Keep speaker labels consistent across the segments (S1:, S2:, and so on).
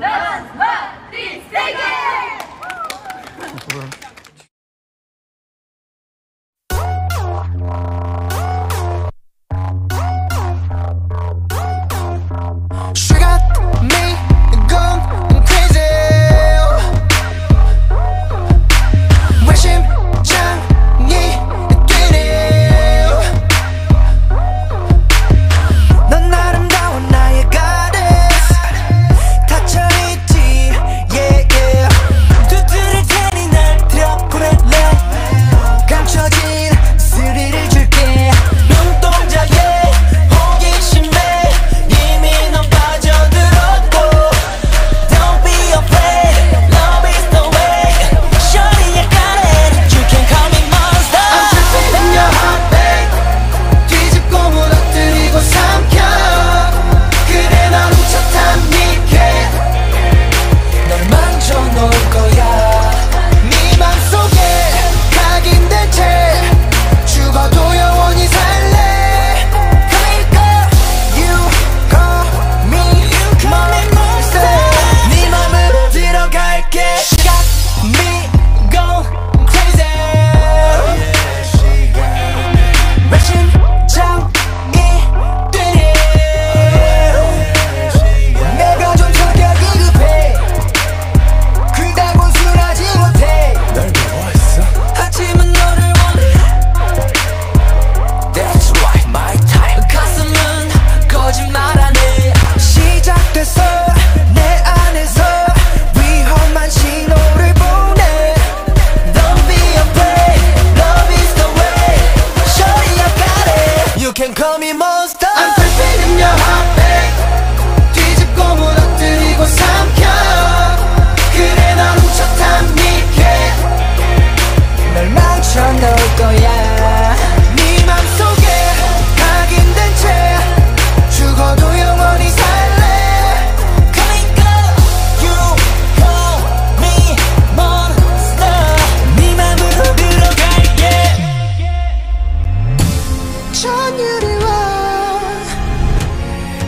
S1: Да! Да!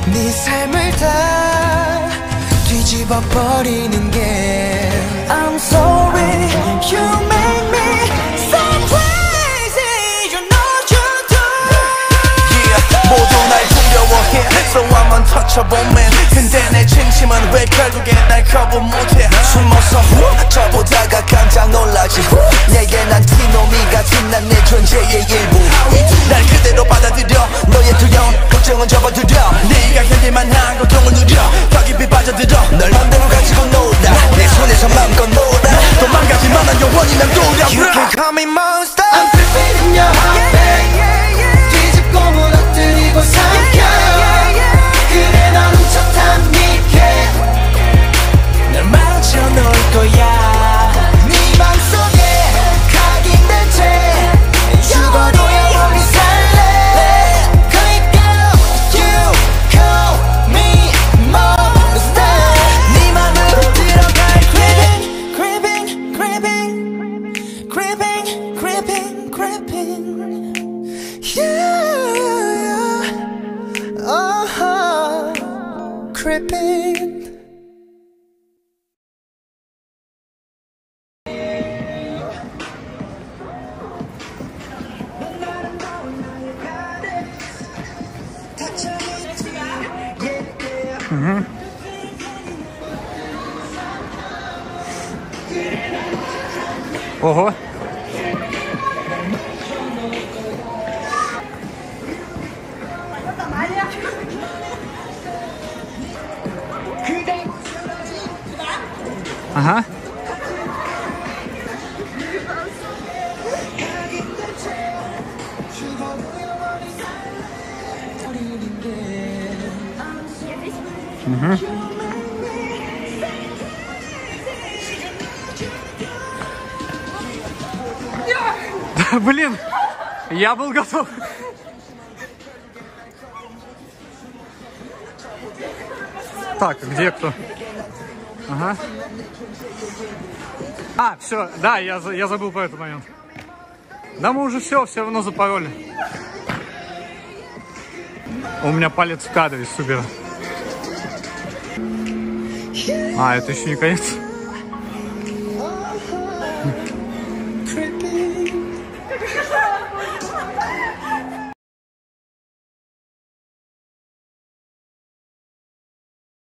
S1: 네 삶을 다 뒤집어 버리는 게 I'm sorry you make me so crazy you know you do.
S2: Yeah, 모두 날 두려워해. So I'm untouchable man. 근데 내 진심은 왜 결국에 날 거부 못해? 숨어서 후 저보다가 깜짝 놀라지 후. 내게 난 티노미 같은 난 내 존재의 일부. 날 그대로 받아들여. 너의 두려움 걱정은 접어두려 네가 견딜만 한 고통을 누려 더 깊이 빠져들어 널 맘대로 가지고 놀아 내 손에서 맘껏 놀아 도망가지만 난 영원히 맴돌아
S1: You can call me monster Mm-hmm.
S3: Oh, Ага. Блин, я был готов. Так, где кто? Ага. А, все, да, я, я забыл по этот момент. Да мы уже все, все равно запороли. У меня палец в кадре, супер. А, это еще не конец.